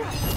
Go!